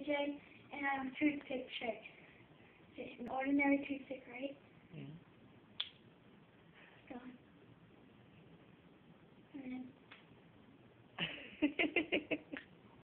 AJ, and I'm a toothpick trick. It's an ordinary toothpick, right? Yeah. So, and then